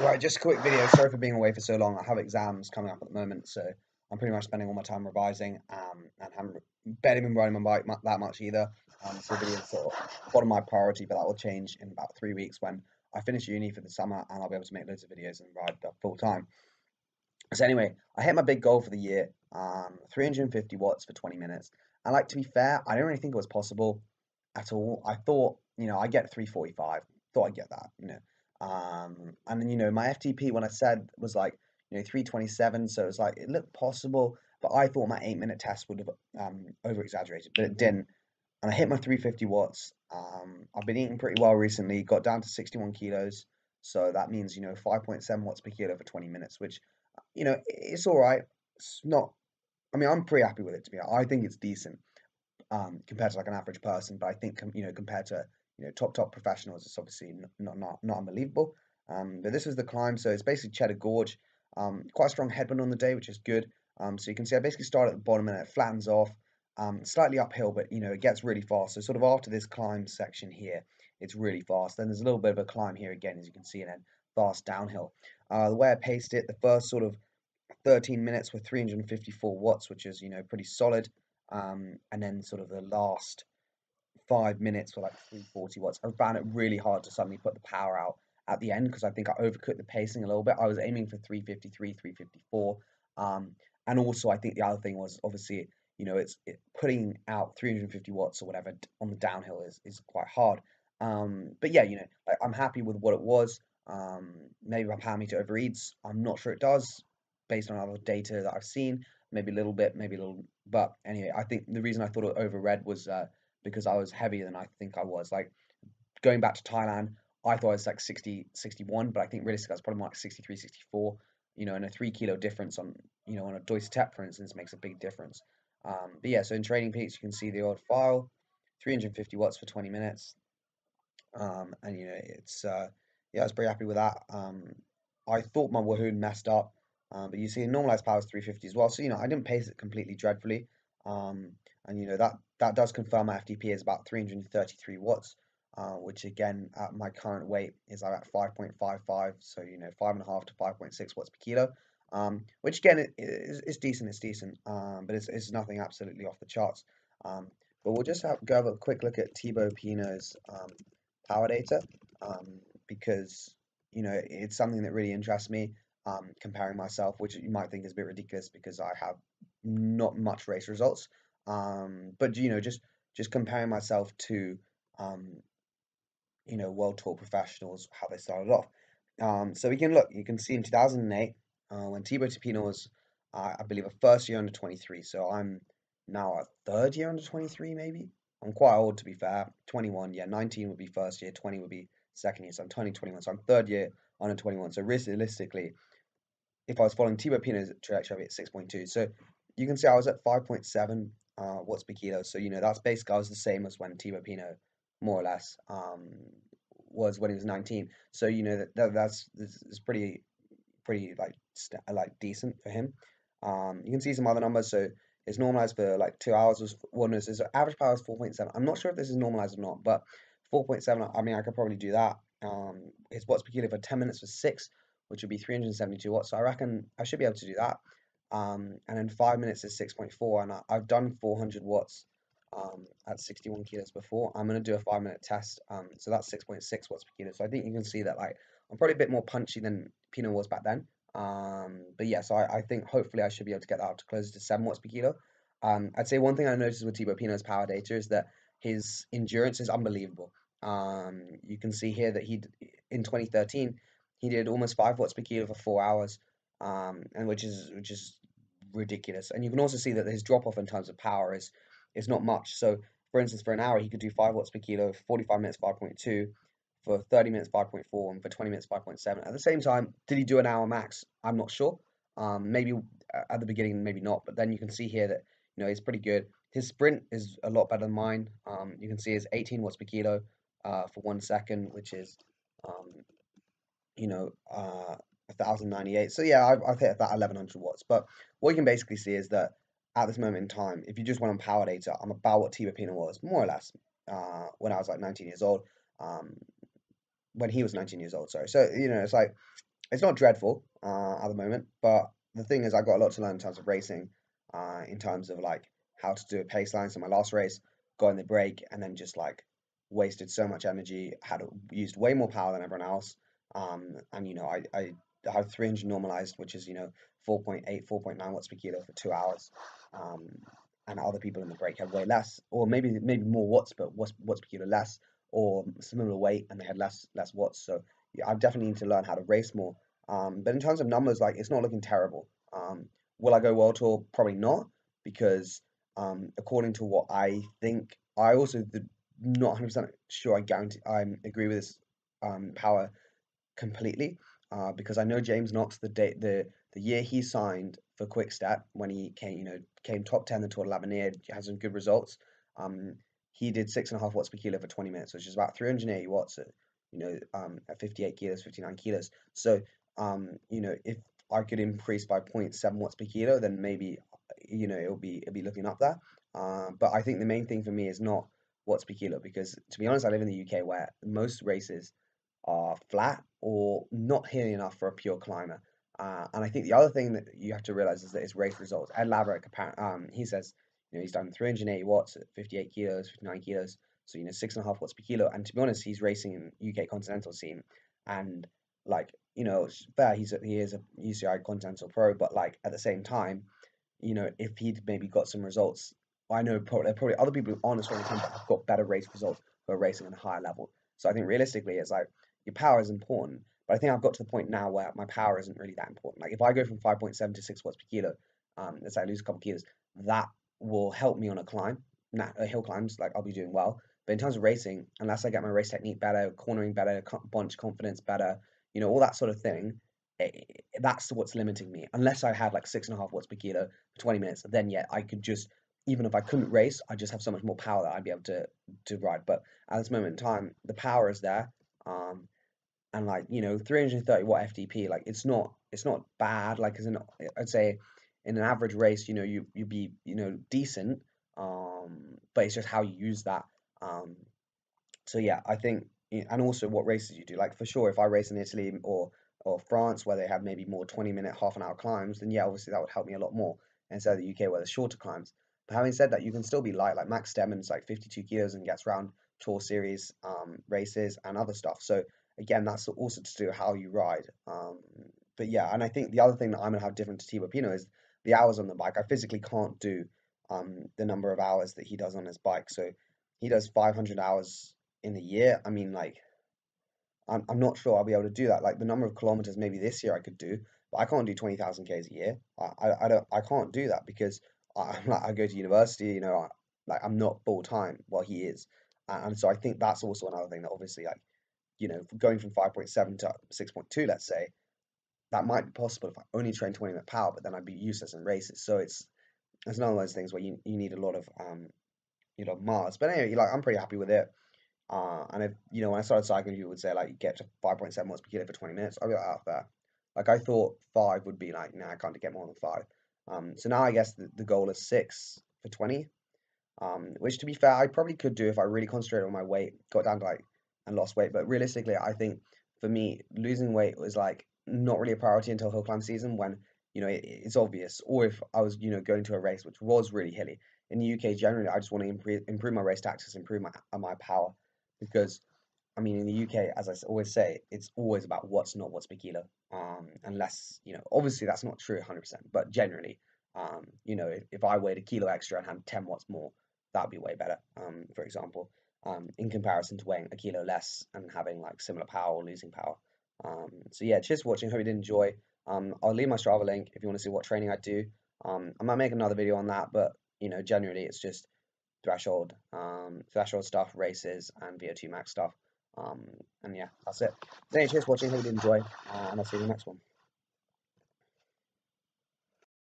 Right, just a quick video. Sorry for being away for so long. I have exams coming up at the moment, so I'm pretty much spending all my time revising um, and haven't barely been riding my bike that much either. Um, so video is sort of bottom of my priority, but that will change in about three weeks when I finish uni for the summer and I'll be able to make loads of videos and ride full time. So anyway, I hit my big goal for the year, um, 350 watts for 20 minutes. And like to be fair, I didn't really think it was possible at all. I thought, you know, I get 345. Thought I'd get that, you know. Um, and then, you know, my FTP when I said was like, you know, 327. So it was like, it looked possible, but I thought my eight minute test would have um, over exaggerated, but it didn't. And I hit my 350 watts. Um, I've been eating pretty well recently, got down to 61 kilos. So that means, you know, 5.7 watts per kilo for 20 minutes, which, you know, it's all right. It's not, I mean, I'm pretty happy with it to be honest. I think it's decent um, compared to like an average person, but I think, you know, compared to you know top top professionals. It's obviously not not not unbelievable. Um, but this is the climb, so it's basically Cheddar Gorge. Um, quite a strong headwind on the day, which is good. Um, so you can see I basically start at the bottom and it flattens off, um, slightly uphill, but you know it gets really fast. So sort of after this climb section here, it's really fast. Then there's a little bit of a climb here again, as you can see, and then fast downhill. Uh, the way I paced it, the first sort of 13 minutes were 354 watts, which is you know pretty solid. Um, and then sort of the last five minutes for like 340 watts. I found it really hard to suddenly put the power out at the end because I think I overcooked the pacing a little bit. I was aiming for 353, 354. Um, and also, I think the other thing was obviously, you know, it's it, putting out 350 watts or whatever on the downhill is, is quite hard. Um, but yeah, you know, I'm happy with what it was. Um, maybe my power meter overreads. I'm not sure it does based on other data that I've seen. Maybe a little bit, maybe a little. But anyway, I think the reason I thought it overread was uh, because I was heavier than I think I was. Like going back to Thailand, I thought I was like 60, 61, but I think realistically I was probably more like 63, 64. You know, and a three kilo difference on, you know, on a Deutz Tep, for instance, makes a big difference. Um, but yeah, so in TrainingPeaks, you can see the old file, 350 watts for 20 minutes. Um, and, you know, it's, uh, yeah, I was pretty happy with that. Um, I thought my Wahoo messed up, um, but you see normalized power is 350 as well. So, you know, I didn't pace it completely dreadfully. Um, and you know that that does confirm my FTP is about 333 watts, uh, which again at my current weight is at 5.55, so you know five and a half to 5.6 watts per kilo, um, which again is, is decent, it's decent, um, but it's, it's nothing absolutely off the charts. Um, but we'll just have, go have a quick look at Thibaut Pinot's um, power data um, because you know it's something that really interests me. Um, comparing myself, which you might think is a bit ridiculous because I have not much race results. Um, but you know, just just comparing myself to um, you know world tour professionals, how they started off. Um, so we can look. You can see in 2008 uh, when Thibaut Pinot was, uh, I believe, a first year under 23. So I'm now a third year under 23, maybe. I'm quite old to be fair. 21, yeah. 19 would be first year. 20 would be second year. So I'm 20, 21. So I'm third year under 21. So realistically, if I was following Thibaut Pinot's trajectory, i'd at 6.2. So you can see I was at 5.7 uh, watts per kilo. So, you know, that's basically was the same as when Thibaut Pinot, more or less, um, was when he was 19. So, you know, that, that that's is pretty, pretty like like decent for him. Um, you can see some other numbers. So it's normalized for like two hours was one is his average power is 4.7. I'm not sure if this is normalized or not, but 4.7. I mean, I could probably do that. Um, his watts per kilo for 10 minutes was six, which would be 372 watts. So I reckon I should be able to do that. Um, and then five minutes is 6.4 and I, have done 400 watts um, at 61 kilos before. I'm going to do a five minute test. Um, so that's 6.6 watts per kilo. So I think you can see that like I'm probably a bit more punchy than Pinot was back then. Um, but yeah, so I, I, think hopefully I should be able to get that up to closer to 7 watts per kilo. Um, I'd say one thing I noticed with Thibaut Pinot's power data is that his endurance is unbelievable. Um, you can see here that he in 2013 he did almost 5 watts per kilo for 4 hours. Um, and which is which is ridiculous. And you can also see that his drop off in terms of power is is not much. So, for instance, for an hour, he could do 5 watts per kilo, 45 minutes, 5.2, for 30 minutes, 5.4, and for 20 minutes, 5.7. At the same time, did he do an hour max? I'm not sure. Um, maybe at the beginning, maybe not. But then you can see here that you know he's pretty good. His sprint is a lot better than mine. Um, you can see his 18 watts per kilo uh, for one second, which is, um, you know, uh, 1098. So yeah, I've, I've hit about 1100 watts. But what you can basically see is that at this moment in time, if you just went on power data, I'm about what Pinot was, more or less, uh, when I was like 19 years old. Um, when he was 19 years old, sorry. So, you know, it's like, it's not dreadful uh, at the moment, but the thing is, I got a lot to learn in terms of racing, uh, in terms of like how to do a pace line. So my last race, got in the break and then just like wasted so much energy, had used way more power than everyone else. Um, and you know, I, I have 300 normalized, which is you know 4.8, 4.9 watts per kilo for two hours. Um, and other people in the break had way less, or maybe maybe more watts, but watts, watts per kilo less, or similar weight and they had less less watts. So yeah, I definitely need to learn how to race more. Um, but in terms of numbers, like it's not looking terrible. Um, will I go world tour? Probably not, because um, according to what I think, I also the, not 100% sure I guarantee I agree with this um, power completely uh, because I know James Knox the date the the year he signed for Quickstep when he came you know came top 10 the Tour de l'Avenir has some good results. Um, he did six and a half watts per kilo for 20 minutes which is about 380 watts at you know um, at 58 kilos 59 kilos. So um, you know if I could increase by 0.7 watts per kilo then maybe you know it'll be it'll be looking up there. Uh, but I think the main thing for me is not watts per kilo because to be honest I live in the UK where most races are flat or not hilly enough for a pure climber. Uh, and I think the other thing that you have to realize is that his race results. Ed Laverick, um, he says, you know, he's done 380 watts at 58 kilos, 59 kilos, so you know, six and a half watts per kilo. And to be honest, he's racing in UK Continental scene, and like you know, fair, he's a, he is a UCI Continental Pro, but like at the same time, you know, if he'd maybe got some results, I know probably probably other people on the Strong Team have got better race results who are racing at a higher level. So I think realistically, it's like your power is important. But I think I've got to the point now where my power isn't really that important. Like if I go from 5.7 to 6 watts per kilo, um, let's say I lose a couple kilos, that will help me on a climb. Nah, uh, hill climbs, like I'll be doing well. But in terms of racing, unless I get my race technique better, cornering better, bunch confidence better, you know, all that sort of thing, it, that's what's limiting me. Unless I had like six and a half watts per kilo for 20 minutes, then yeah, I could just, even if I couldn't race, I just have so much more power that I'd be able to to ride. But at this moment in time, the power is there. Um, and like you know 330 watt FTP like it's not it's not bad like as in I'd say in an average race you know you you'd be you know decent um but it's just how you use that um so yeah I think and also what races you do like for sure if I race in Italy or or France where they have maybe more 20 minute half an hour climbs then yeah obviously that would help me a lot more instead of the UK where there's shorter climbs but having said that you can still be light like Max Stedman's like 52 kilos and gets around tour series um races and other stuff so again, that's also to do how you ride. Um, but yeah, and I think the other thing that I'm gonna have different to Thibaut Pinot is the hours on the bike. I physically can't do um, the number of hours that he does on his bike. So he does 500 hours in a year. I mean, like, I'm, I'm not sure I'll be able to do that. Like the number of kilometers maybe this year I could do, but I can't do 20,000 k's a year. I, I, I don't I can't do that because I, am like I go to university. You know, I, like I'm not full time. Well, he is, and, and so I think that's also another thing that obviously like you know, going from 5.7 to 6.2, let's say, that might be possible if I only train 20 minute power, but then I'd be useless in races. So it's it's one of those things where you, you need a lot of um you know Mars. But anyway, like I'm pretty happy with it. Uh, and if you know when I started cycling, people would say like you get to 5.7 watts per kilo for 20 minutes. I'd be like, out there. Like I thought five would be like, nah, I can't get more than five. Um, so now I guess the, the goal is six for 20. Um, which to be fair, I probably could do if I really concentrated on my weight, got down to like and lost weight. But realistically, I think for me, losing weight was like not really a priority until hill climb season when you know it, it's obvious. Or if I was you know going to a race which was really hilly. In the UK, generally, I just want to improve improve my race tactics, improve my uh, my power, because I mean in the UK, as I always say, it's always about watts not watts per kilo. Um, unless you know, obviously that's not true 100%, but generally, um, you know, if, if I weighed a kilo extra and had 10 watts more, that'd be way better. Um, for example um, in comparison to weighing a kilo less and having like similar power or losing power. Um, so yeah, cheers for watching. Hope you did enjoy. Um, I'll leave my Strava link if you want to see what training I do. Um, I might make another video on that, but you know, generally it's just threshold, um, threshold stuff, races, and VO2 max stuff. Um, and yeah, that's it. So, anyway, cheers for watching. Hope you did enjoy, uh, and I'll see you in the next one.